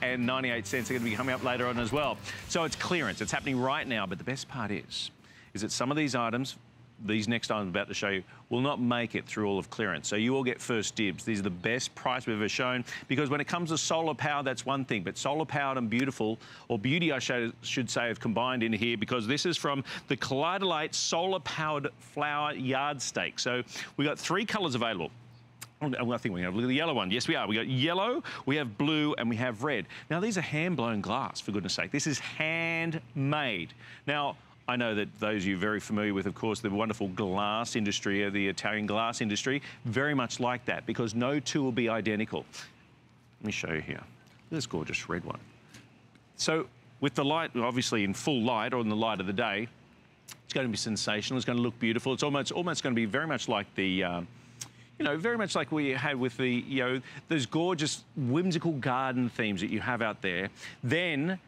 and 98 cents are going to be coming up later on as well. So it's clearance. It's happening right now. But the best part is, is that some of these items, these next items I'm about to show you, will not make it through all of clearance. So you all get first dibs. These are the best price we've ever shown because when it comes to solar power, that's one thing. But solar powered and beautiful, or beauty I should, say, have combined in here because this is from the Kaleidolight solar powered flower yard stake. So we've got three colors available. Oh, I think we have look at the yellow one. Yes, we are. We got yellow, we have blue, and we have red. Now, these are hand-blown glass, for goodness sake. This is handmade. Now, I know that those of you very familiar with, of course, the wonderful glass industry, uh, the Italian glass industry, very much like that, because no two will be identical. Let me show you here. This gorgeous red one. So, with the light, obviously in full light, or in the light of the day, it's going to be sensational. It's going to look beautiful. It's almost, almost going to be very much like the... Uh, you know, very much like we had with the, you know, those gorgeous whimsical garden themes that you have out there. Then,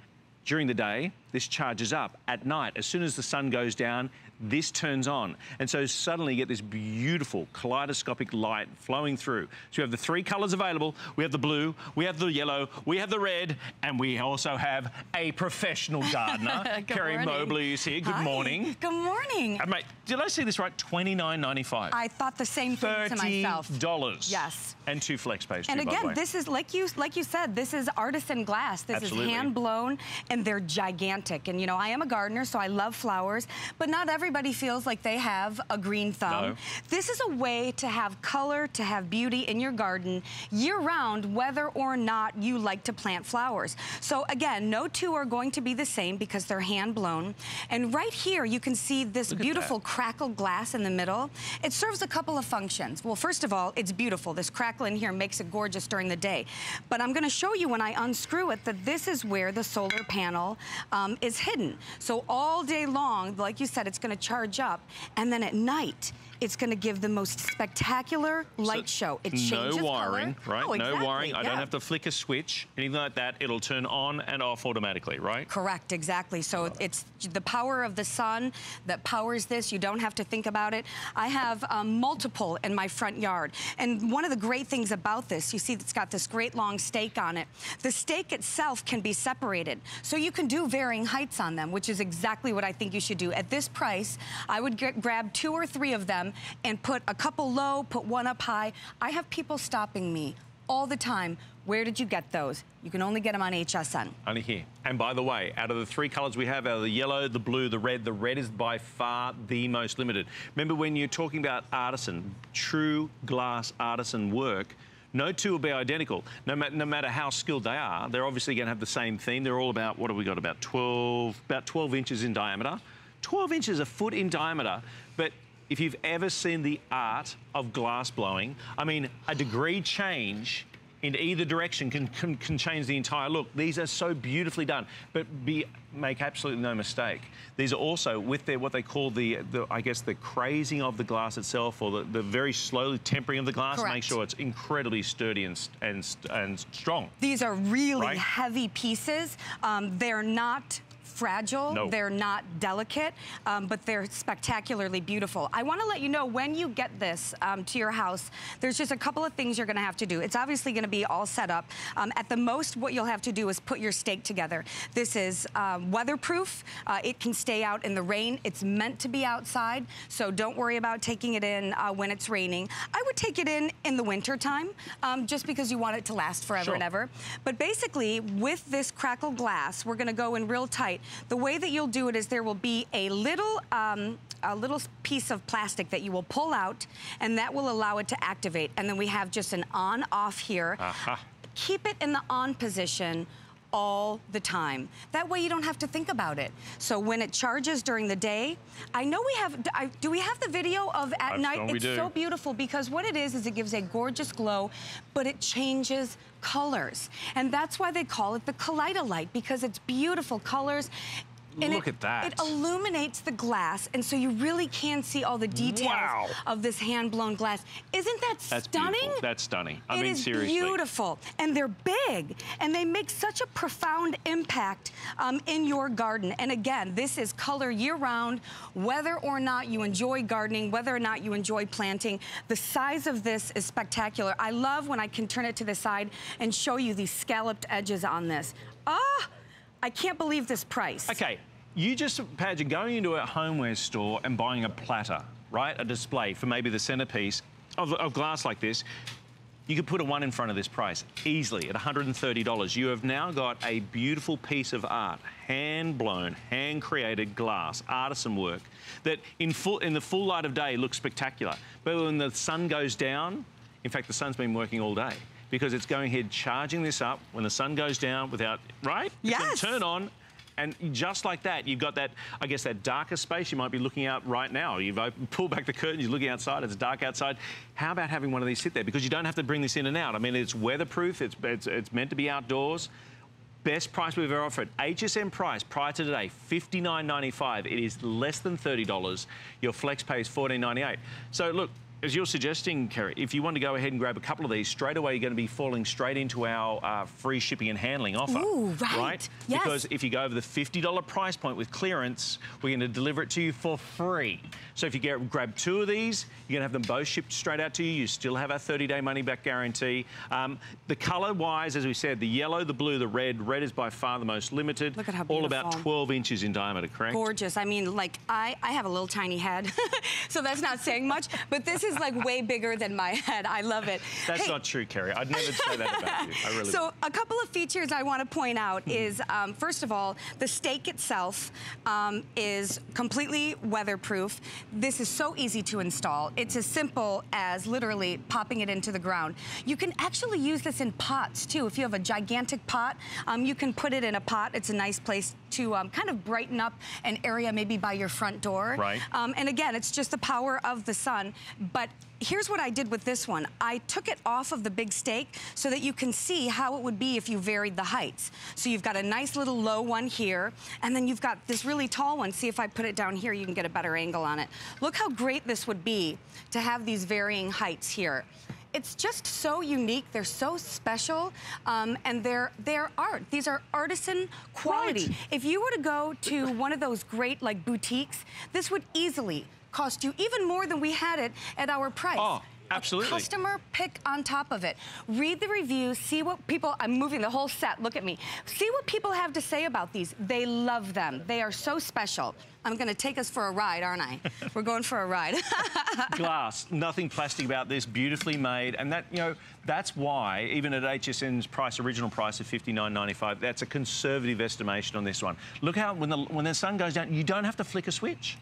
during the day, this charges up. At night, as soon as the sun goes down, this turns on. And so suddenly you get this beautiful kaleidoscopic light flowing through. So you have the three colors available. We have the blue, we have the yellow, we have the red, and we also have a professional gardener. Kerry morning. Mobley is here. Good Hi. morning. Good morning. Uh, mate, did I see this right? $29.95. I thought the same thing to myself. $30. Yes. And two flex pastry, And again, this is like you like you said, this is artisan glass. This Absolutely. is hand blown and they're gigantic. And you know, I am a gardener, so I love flowers, but not everybody feels like they have a green thumb. No. This is a way to have color, to have beauty in your garden year round, whether or not you like to plant flowers. So again, no two are going to be the same because they're hand blown. And right here, you can see this Look beautiful that. crackle glass in the middle. It serves a couple of functions. Well, first of all, it's beautiful. This crackle in here makes it gorgeous during the day. But I'm gonna show you when I unscrew it that this is where the solar panel um, is hidden. So all day long, like you said, it's gonna charge up. And then at night, it's gonna give the most spectacular light show. It changes no wiring, color. right? Oh, no exactly, wiring. I don't have to flick a switch, anything like that. It'll turn on and off automatically, right? Correct, exactly. So it's the power of the sun that powers this. You don't have to think about it. I have um, multiple in my front yard. And one of the great things about this, you see it's got this great long stake on it. The stake itself can be separated. So you can do varying heights on them, which is exactly what I think you should do. At this price, I would get, grab two or three of them and put a couple low, put one up high. I have people stopping me all the time. Where did you get those? You can only get them on HSN. Only here. And by the way, out of the three colours we have, out of the yellow, the blue, the red, the red is by far the most limited. Remember when you're talking about artisan, true glass artisan work, no two will be identical. No, ma no matter how skilled they are, they're obviously going to have the same theme. They're all about, what have we got, about 12, about 12 inches in diameter. 12 inches, a foot in diameter. But if you've ever seen the art of glass blowing, I mean, a degree change in either direction can, can, can change the entire look. These are so beautifully done, but be, make absolutely no mistake. These are also with their, what they call the, the I guess, the crazing of the glass itself or the, the very slowly tempering of the glass to make sure it's incredibly sturdy and, and, and strong. These are really Right? heavy pieces. Um, they're not fragile, No. they're not delicate, um, but they're spectacularly beautiful. I wanna let you know when you get this um, to your house, there's just a couple of things you're gonna have to do. It's obviously gonna be all set up. Um, at the most, what you'll have to do is put your stake together. This is um, weatherproof. Uh, it can stay out in the rain. It's meant to be outside, so don't worry about taking it in uh, when it's raining. I would take it in in the winter time, um, just because you want it to last forever Sure. and ever. But basically, with this crackle glass, we're gonna go in real tight. The way that you'll do it is there will be a little, um, a little piece of plastic that you will pull out, and that will allow it to activate. And then we have just an on-off here. Aha. Keep it in the on position all the time. That way you don't have to think about it. So when it charges during the day, I know we have, I, do we have the video of at I've night? It's so beautiful because what it is is it gives a gorgeous glow, but it changes colors. And that's why they call it the Kaleidolight because it's beautiful colors. And Look it, at that. It illuminates the glass, and so you really can see all the details Wow. of this hand-blown glass. Isn't that That's stunning? beautiful. That's stunning. I It mean, is seriously. beautiful, and they're big, and they make such a profound impact um, in your garden. And again, this is color year-round, whether or not you enjoy gardening, whether or not you enjoy planting. The size of this is spectacular. I love when I can turn it to the side and show you these scalloped edges on this. Ah, I can't believe this price. Okay, you just imagine going into a homeware store and buying a platter, right? A display for maybe the centerpiece of, of glass like this. You could put a one in front of this price easily at $130. You have now got a beautiful piece of art, hand blown, hand created glass, artisan work that in full in the full light of day looks spectacular. But when the sun goes down, in fact, the sun's been working all day because it's going ahead charging this up when the sun goes down without, right? Yes. turn on and just like that, you've got that, I guess, that darker space you might be looking out right now. You've opened, pulled back the curtain, you're looking outside, it's dark outside. How about having one of these sit there? Because you don't have to bring this in and out. I mean, it's weatherproof, it's, it's, it's meant to be outdoors. Best price we've ever offered. HSN price prior to today, $59.95. It is less than $30. Your flex pay is $14.98. So look, as you're suggesting, Kerry, if you want to go ahead and grab a couple of these, straight away you're going to be falling straight into our uh, free shipping and handling offer. Ooh, right. Yes. Because if you go over the $50 price point with clearance, we're going to deliver it to you for free. So if you get, grab two of these, you're going to have them both shipped straight out to you. You still have our 30-day money-back guarantee. Um, the color-wise, as we said, the yellow, the blue, the red. Red is by far the most limited. Look at how beautiful. All about 12 inches in diameter, correct? gorgeous. I mean, like, I, I have a little tiny head, so that's not saying much, but this is like way bigger than my head. I love it. That's Hey, not true, Kerry. I'd never say that about you. I really So a couple of features I want to point out Hmm. is, um, first of all, the stake itself um, is completely weatherproof. This is so easy to install. It's as simple as literally popping it into the ground. You can actually use this in pots too. If you have a gigantic pot, um, you can put it in a pot. It's a nice place to um, kind of brighten up an area maybe by your front door. Right. Um, and again, it's just the power of the sun. But here's what I did with this one. I took it off of the big stake so that you can see how it would be if you varied the heights. So you've got a nice little low one here, and then you've got this really tall one. See if I put it down here, you can get a better angle on it. Look how great this would be to have these varying heights here. It's just so unique. They're so special, um, and they're they're art. These are artisan quality. Right. If you were to go to one of those great like boutiques, this would easily cost you even more than we had it at our price. Oh, A absolutely. customer pick on top of it. Read the reviews, see what people, I'm moving the whole set, look at me. See what people have to say about these. They love them. They are so special. I'm gonna take us for a ride, aren't I? We're going for a ride. glass, nothing plastic about this, beautifully made, and that you know that's why even at HSN's price, original price of fifty nine ninety five, that's a conservative estimation on this one. Look how when the when the sun goes down, you don't have to flick a switch.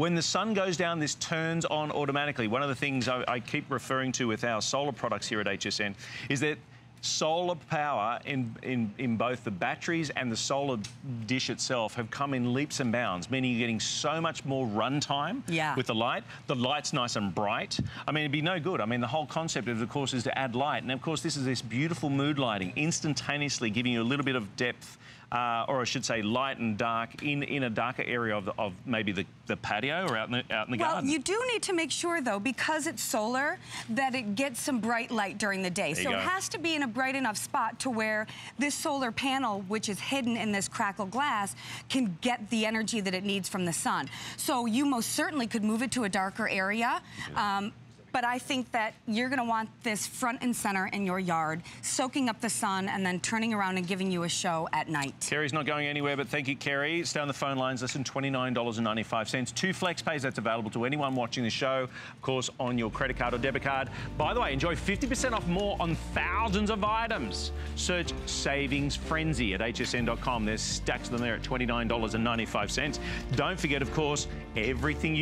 When the sun goes down, this turns on automatically. One of the things I, I keep referring to with our solar products here at HSN is that solar power in, in, in both the batteries and the solar dish itself have come in leaps and bounds, meaning you're getting so much more runtime Yeah. with the light. The light's nice and bright. I mean, it'd be no good. I mean, the whole concept of, of course, is to add light. And of course, this is this beautiful mood lighting, instantaneously giving you a little bit of depth uh, or I should say light and dark in, in a darker area of, the, of maybe the, the patio or out in the, out in the Well, garden. you do need to make sure, though, because it's solar, that it gets some bright light during the day. There so it has to be in a bright enough spot to where this solar panel, which is hidden in this crackle glass, can get the energy that it needs from the sun. So you most certainly could move it to a darker area. Um, but I think that you're going to want this front and center in your yard, soaking up the sun and then turning around and giving you a show at night. Kerry's not going anywhere, but thank you, Kerry. Stay on the phone lines. Listen, $29.95. Two flex pays that's available to anyone watching the show, of course, on your credit card or debit card. By the way, enjoy 50% off more on thousands of items. Search Savings Frenzy at hsn.com. There's stacks of them there at $29.95. Don't forget, of course, everything you